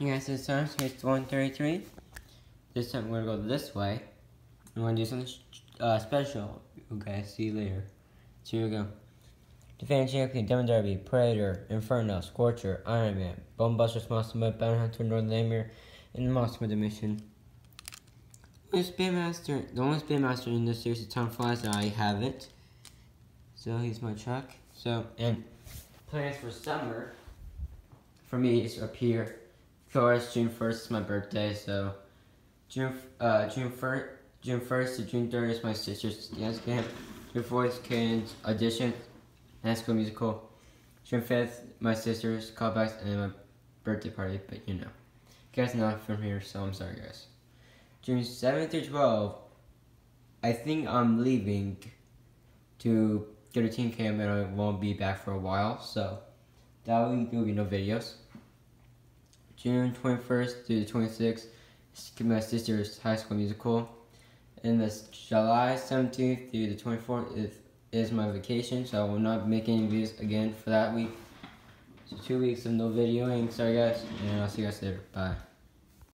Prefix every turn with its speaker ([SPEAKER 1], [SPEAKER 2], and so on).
[SPEAKER 1] You guys, this time so it's 133. This time we're gonna go this way. We're gonna do something uh, special. Okay, see you later. So here we go. Defending champion, Demon Derby, Predator, Inferno, Scorcher, Iron Man, Bonebuster, Mud, Bounty Northern Nightmare, and the Monster Mud mission. The Spin Master, the only Spin Master in this series is Tom Flies, and I have it. So he's my truck. So, and plans for summer, for me, is up here. Course, June 1st is my birthday, so June uh, June 1st, June 1st to June 30th is my sister's dance camp. June 4th is Kaden's audition, high school musical. June 5th, my sister's callbacks, and my birthday party, but you know. Guys not from here, so I'm sorry, guys. June 7th through 12th, I think I'm leaving to go to team camp and I won't be back for a while, so that will be no videos. June 21st through the 26th is my sister's high school musical. And this July 17th through the 24th is, is my vacation, so I will not make any videos again for that week. So two weeks of no videoing. Sorry guys, and I'll see you guys later. Bye.